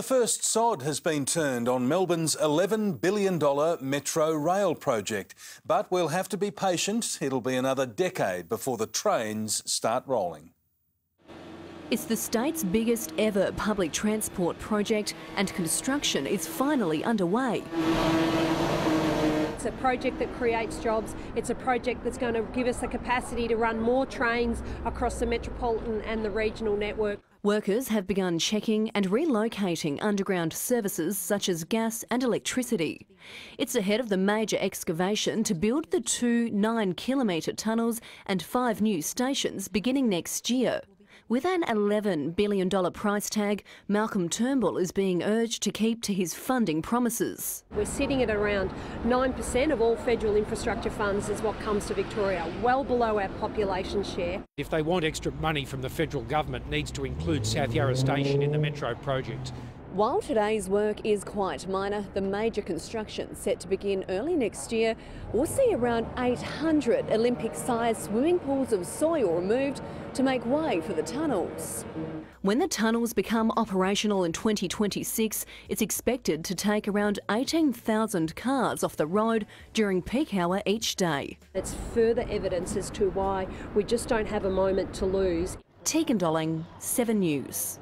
The first sod has been turned on Melbourne's $11 billion Metro Rail project. But we'll have to be patient. It'll be another decade before the trains start rolling. It's the state's biggest ever public transport project and construction is finally underway. It's a project that creates jobs. It's a project that's going to give us the capacity to run more trains across the metropolitan and the regional network. Workers have begun checking and relocating underground services such as gas and electricity. It's ahead of the major excavation to build the two nine kilometre tunnels and five new stations beginning next year. With an $11 billion price tag, Malcolm Turnbull is being urged to keep to his funding promises. We're sitting at around 9% of all federal infrastructure funds is what comes to Victoria, well below our population share. If they want extra money from the federal government, needs to include South Yarra Station in the Metro project. While today's work is quite minor, the major construction set to begin early next year will see around 800 Olympic-sized swimming pools of soil removed to make way for the tunnels. When the tunnels become operational in 2026, it's expected to take around 18,000 cars off the road during peak hour each day. It's further evidence as to why we just don't have a moment to lose. Tegan Dolling, 7 News.